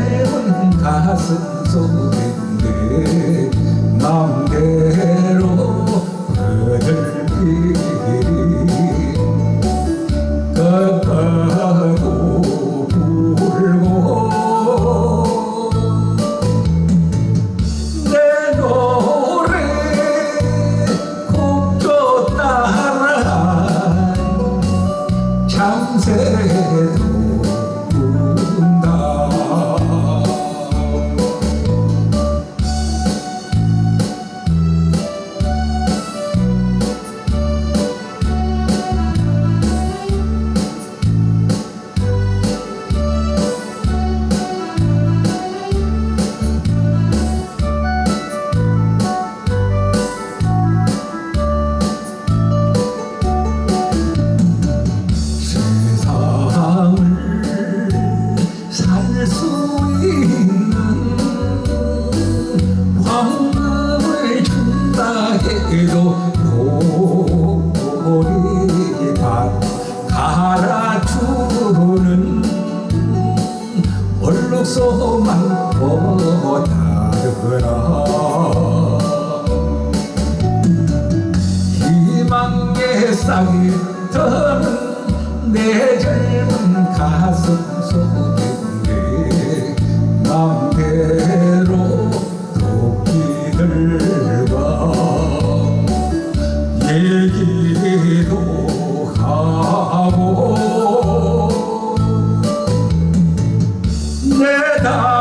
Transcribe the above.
젊은 가슴 속인데 마음대로 그들끼리 꺾어도 불고 내 노래 곡조 따라 참새도 얼룩소만 못하더라 희망의 싹이 터는 내 젊은 가슴 속 다